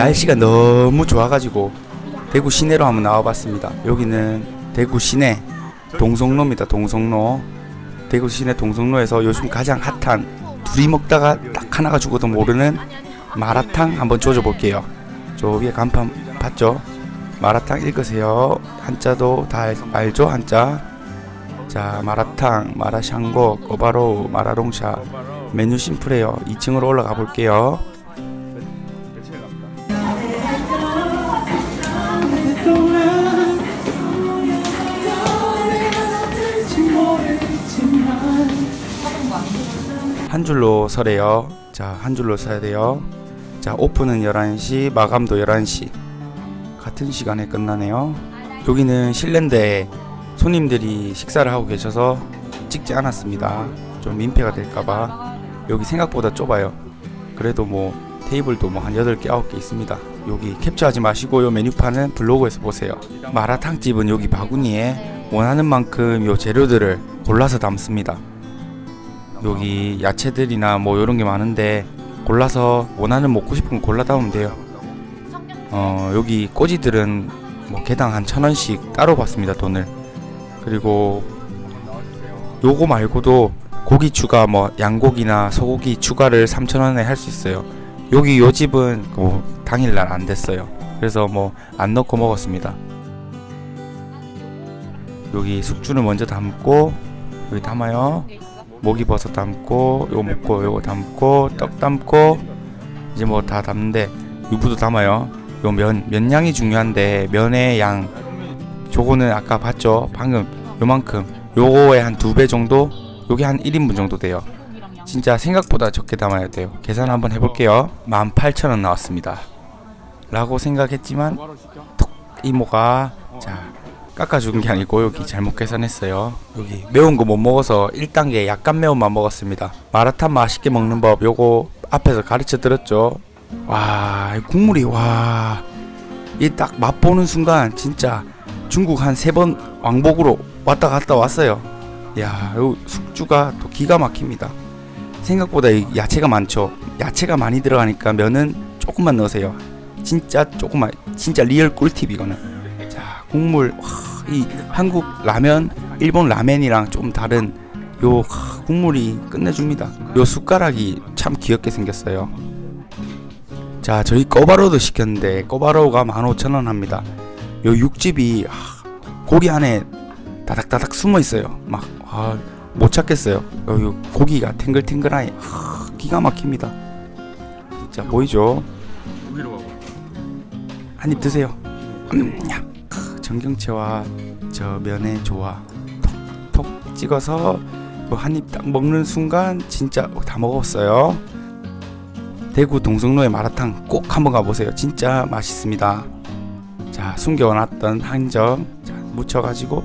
날씨가 너무 좋아가지고 대구 시내로 한번 나와봤습니다. 여기는 대구 시내 동성로입니다. 동성로. 대구 시내 동성로에서 요즘 가장 핫한 둘이 먹다가 딱 하나가 죽어도 모르는 마라탕 한번 조져볼게요. 저 위에 간판 봤죠? 마라탕 읽으세요. 한자도 다 알- 알죠? 한자. 자, 마라탕, 마라샹궈, 꼬바로우, 마라롱샤. 메뉴 심플해요. 2층으로 올라가 볼게요. 한 줄로 서래요. 자, 한 줄로 서야 돼요. 자, 오픈은 11시, 마감도 11시. 같은 시간에 끝나네요. 여기는 실내인데 손님들이 식사를 하고 계셔서 찍지 않았습니다. 좀 민폐가 될까봐. 여기 생각보다 좁아요. 그래도 뭐 테이블도 뭐 한 8개, 9개 있습니다. 여기 캡처하지 마시고 요 메뉴판은 블로그에서 보세요. 마라탕집은 여기 바구니에 원하는 만큼 요 재료들을 골라서 담습니다. 여기 야채들이나 뭐 이런 게 많은데 골라서 원하는 먹고 싶은 거 골라 담으면 돼요. 어 여기 꼬지들은 뭐 개당 한 천 원씩 따로 받습니다 돈을. 그리고 요거 말고도 고기 추가 뭐 양고기나 소고기 추가를 3천 원에 할 수 있어요. 여기 요 집은 뭐 당일날 안 됐어요. 그래서 뭐 안 넣고 먹었습니다. 여기 숙주를 먼저 담고 여기 담아요. 목이버섯 담고 요거 먹고 요거 담고 떡 담고 이제 뭐 다 담는데 유부도 담아요. 요 면 면 양이 중요한데 면의 양 저거는 아까 봤죠? 방금 요만큼. 요거의 한 두 배 정도? 요게 한 1인분 정도 돼요. 진짜 생각보다 적게 담아야 돼요. 계산 한번 해볼게요. 18,000원 나왔습니다. 라고 생각했지만 톡 이모가 자 깎아준 게 아니고 여기 잘못 계산했어요. 여기 매운 거 못 먹어서 1단계 약간 매운만 먹었습니다. 마라탕 맛있게 먹는 법 요거 앞에서 가르쳐 드렸죠. 와, 이 국물이 와. 이 딱 맛보는 순간 진짜 중국 한 세 번 왕복으로 왔다 갔다 왔어요. 야, 요 숙주가 또 기가 막힙니다. 생각보다 이 야채가 많죠. 야채가 많이 들어가니까 면은 조금만 넣으세요. 진짜 조금만, 진짜 real 꿀팁 이거는. 자, 국물 와, 이 한국 라면, 일본 라멘이랑 좀 다른 요 하, 국물이 끝내줍니다. 요 숟가락이 참 귀엽게 생겼어요. 자, 저희 꼬바로우도 시켰는데 꼬바로우가 15,000원 합니다. 요 육즙이 하, 고기 안에 다닥다닥 숨어 있어요. 막 아, 못 찾겠어요. 요, 요 고기가 탱글탱글하니 하, 기가 막힙니다. 진짜 보이죠? 한입 드세요. 음, 야. 정경채와 저 면의 조화 톡톡 찍어서 한입 딱 먹는 순간 진짜 다 먹었어요. 대구 동성로의 마라탕 꼭 한번 가보세요. 진짜 맛있습니다. 자 숨겨놨던 한 점 묻혀가지고